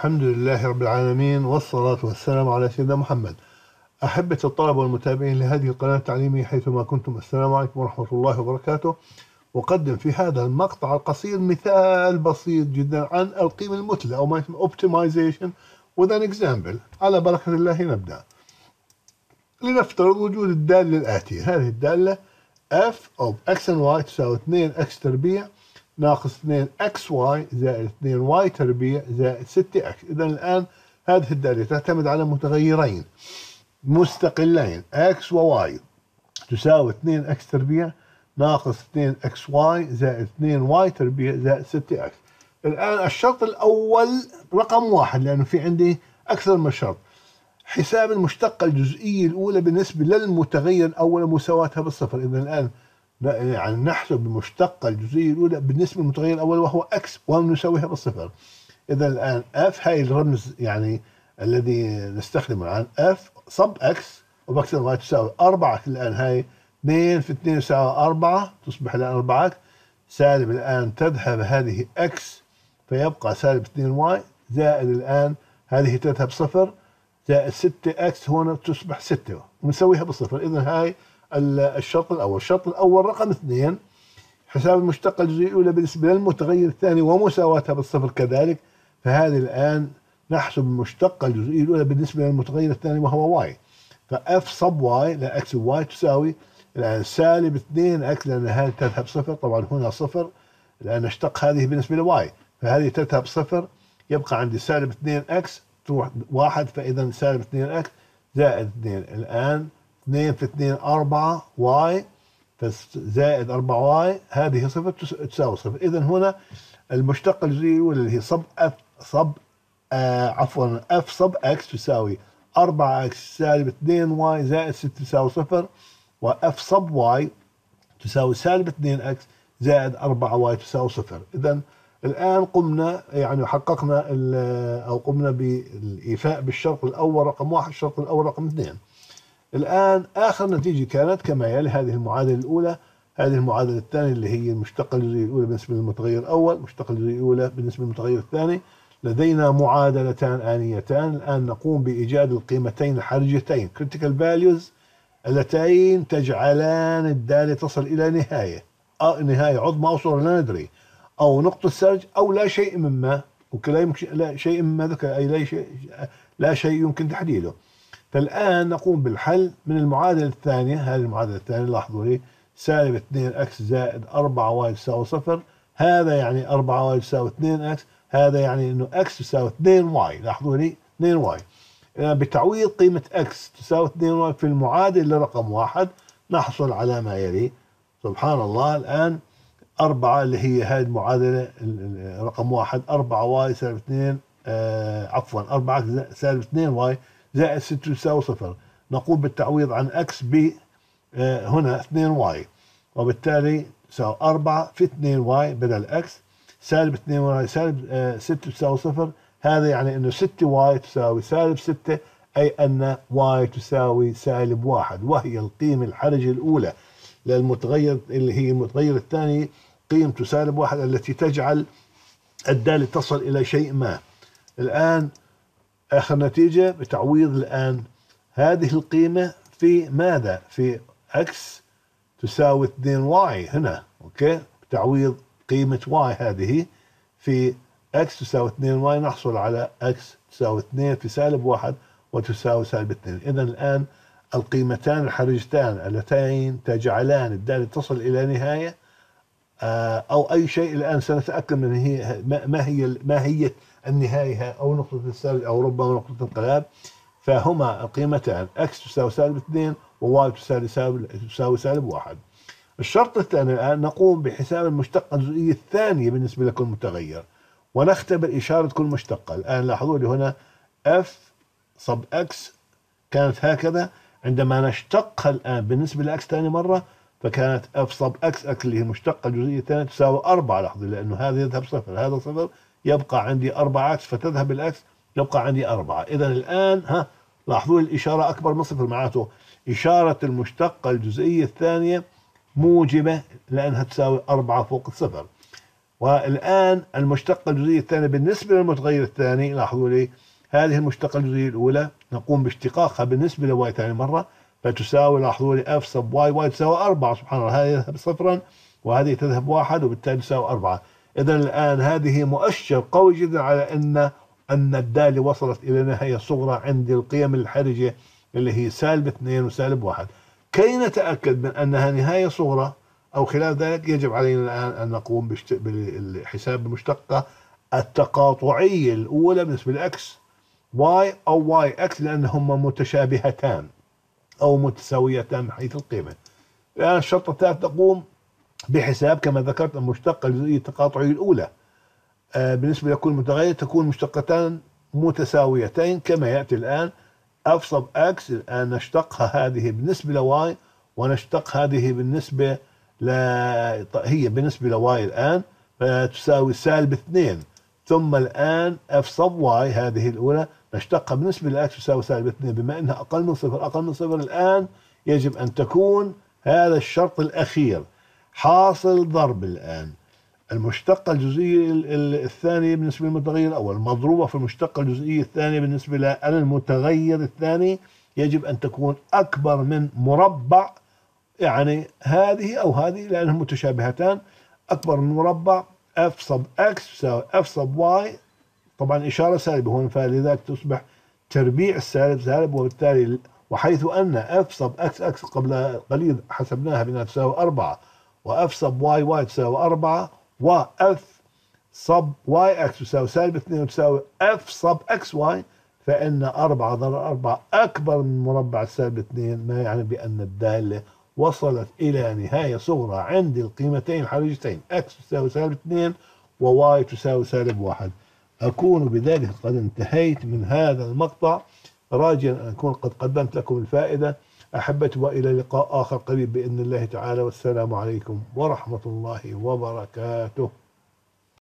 الحمد لله رب العالمين والصلاة والسلام على سيدنا محمد. أحبة الطلبة والمتابعين لهذه القناة التعليمية حيثما كنتم السلام عليكم ورحمة الله وبركاته. أقدم في هذا المقطع القصير مثال بسيط جدا عن القيمة المثلى أو ما يسمى Optimization with an example. على بركة الله نبدأ. لنفترض وجود الدالة الآتية. هذه الدالة f of x and y تساوي 2x تربيع ناقص 2 إكس واي زائد 2 واي تربيع زائد 6 إكس اذا الآن هذه الدالة تعتمد على متغيرين مستقلين إكس وواي تساوي 2 إكس تربيع ناقص 2 إكس واي زائد 2 واي تربيع زائد 6 إكس الآن الشرط الأول رقم واحد لأنه في عندي أكثر من شرط. حساب المشتقة الجزئية الأولى بالنسبة للمتغير الأول مساواتها بالصفر. إذا الآن يعني نحسب المشتقة الجزئية الأولى بالنسبة للمتغير الأول وهو x ونساويها بالصفر إذا الآن f هاي الرمز يعني الذي نستخدمه الآن f صب x وبكسر y تساوي 4 الآن هاي 2 في 2 يساوي 4 تصبح الآن 4 سالب الآن تذهب هذه x فيبقى سالب 2 y. زائد الآن هذه تذهب صفر. زائد 6 x هنا تصبح 6 ونسويها بالصفر إذا هاي الشرط الأول. الشرط الأول رقم اثنين حساب المشتقة الجزئية الأولى بالنسبة للمتغير الثاني ومساواتها بالصفر كذلك. فهذه الآن نحسب المشتقة الجزئية الأولى بالنسبة للمتغير الثاني وهو y. ف f sub y لا x y تساوي. الآن سالب 2 x لأن هذه تذهب صفر. طبعا هنا صفر. لأن نشتق هذه بالنسبة ل y فهذه تذهب صفر. يبقى عندي سالب 2 x تروح واحد فإذا سالب 2 x زائد 2 الآن 2 في 2 4 y زائد 4 y هذه صفر تساوي صفر. اذا هنا المشتقه الجزئية الأولى اللي هي sub f sub آه عفوا f sub x تساوي 4 x سالب 2 y زائد 6 تساوي صفر و f sub y تساوي سالب 2 x زائد 4 y تساوي صفر. اذا الآن قمنا يعني حققنا أو قمنا بالإيفاء بالشرط الأول رقم واحد الشرط الأول رقم اثنين. الآن آخر نتيجة كانت كما يلي هذه المعادلة الأولى هذه المعادلة الثانية اللي هي المشتقة الجزئية الأولى بالنسبة للمتغير الأول المشتقة الجزئية الأولى بالنسبة للمتغير الثاني. لدينا معادلتان آنيتان. الآن نقوم بإيجاد القيمتين الحرجتين critical values اللتين تجعلان الدالة تصل إلى نهاية. أو نهاية عظمى أو صورة لا ندري. أو نقطة سرج أو لا شيء مما وكلا يمكن لا شيء مما ذكر أي لا شيء لا شيء يمكن تحديده. فالآن نقوم بالحل من المعادلة الثانية. هذه المعادلة الثانية لاحظوا لي سالب 2 x زائد 4 y تساوي صفر. هذا يعني 4 y تساوي 2 x. هذا يعني إنه x تساوي 2 y. لاحظوا لي 2 y. بتعويض قيمة x تساوي 2 y في المعادلة رقم واحد نحصل على ما يلي. سبحان الله الآن أربعة اللي هي هذه المعادلة رقم واحد 4 y سالب 2 آه عفوا 4 سالب 2 y. زائد 6 يساوي صفر. نقوم بالتعويض عن x ب آه، هنا 2 y وبالتالي يساوي 4 في 2 y بدل x سالب 2 y سالب 6 آه، تساوي صفر. هذا يعني إنه 6 y تساوي سالب 6 أي أن y تساوي سالب واحد. وهي القيمة الحرجة الأولى للمتغير اللي هي المتغير الثاني. قيمته سالب واحد التي تجعل الدالة تصل إلى شيء ما. الآن آخر نتيجة بتعويض الآن هذه القيمة في ماذا؟ في x تساوي 2y هنا okay؟ بتعويض قيمة y هذه في x تساوي 2y نحصل على x تساوي 2 في سالب 1 وتساوي سالب 2 إذا الآن القيمتان الحرجتان اللتين تجعلان الدالة تصل إلى نهاية آه، أو أي شيء الآن سنتأكد من هي ما هي ما هي النهاية أو نقطة السالب أو ربما نقطة انقلاب فهما القيمتان x تساوي سالب 2 و y تساوي سالب تساوي سالب 1 الشرط الثاني الآن نقوم بحساب المشتقة الجزئية الثانية بالنسبة لكل متغير ونختبر إشارة كل مشتقة الآن لاحظوا لي هنا f sub x كانت هكذا. عندما نشتقها الآن بالنسبة ل x ثاني مرة فكانت f sub x x اللي هي المشتقة الجزئية الثانية تساوي 4 لاحظوا لأنه هذا يذهب صفر هذا صفر يبقى عندي 4 إكس فتذهب الأكس يبقى عندي 4 إذا الآن ها لاحظوا الإشارة أكبر من صفر معناته إشارة المشتقة الجزئية الثانية موجبة لأنها تساوي 4 فوق الصفر والآن المشتقة الجزئية الثانية بالنسبة للمتغير الثاني لاحظوا لي هذه المشتقة الجزئية الأولى نقوم باشتقاقها بالنسبة ل y ثاني مرة فتساوي لاحظوا لي f sub y y تساوي 4 سبحان الله هذه يذهب صفرا وهذه تذهب واحد وبالتالي تساوي 4 إذا الآن هذه مؤشر قوي جدا على أن أن الدالة وصلت إلى نهاية صغرى عند القيم الحرجة اللي هي سالب 2 وسالب 1 كي نتأكد من أنها نهاية صغرى أو خلال ذلك يجب علينا الآن أن نقوم بحساب المشتقة التقاطعية الأولى بالنسبة لإكس واي أو واي إكس لأنهما متشابهتان أو متساويتان من حيث القيمة. الآن الشرط الثالث تقوم بحساب كما ذكرت المشتقة الجزئية التقاطعية الأولى. آه، بالنسبة لكل متغير تكون مشتقتان متساويتين كما يأتي الآن. f sub x الآن نشتقها هذه بالنسبة ل y ونشتق هذه بالنسبة ل هي بالنسبة ل y الآن فتساوي سالب 2 ثم الآن f sub y هذه الأولى نشتقها بالنسبة ل x تساوي سالب 2 بما أنها أقل من صفر أقل من صفر الآن يجب أن تكون هذا الشرط الأخير. حاصل ضرب الآن. المشتقة الجزئية الثانية بالنسبة للمتغير الأول مضروبة في المشتقة الجزئية الثانية بالنسبة للمتغير الثاني يجب أن تكون أكبر من مربع يعني هذه أو هذه لأنهم متشابهتان. أكبر من مربع f sub x تساوي f sub y طبعا إشارة سالبة هون فلذلك تصبح تربيع السالب سالب وبالتالي وحيث أن f sub x x قبل قليل حسبناها بأنها تساوي 4 و f sub y y تساوي 4 و f sub y x تساوي سالب 2 وتساوي f sub x y فإن 4 ضرب 4 أكبر من مربع سالب 2 ما يعني بأن الدالة وصلت إلى نهاية صغرى عند القيمتين الحرجتين إكس تساوي سالب 2 وواي تساوي سالب 1 أكون بذلك قد انتهيت من هذا المقطع. راجيا أن أكون قد قدمت لكم الفائدة. أحبتي وإلى لقاء آخر قريب بإذن الله تعالى والسلام عليكم ورحمة الله وبركاته.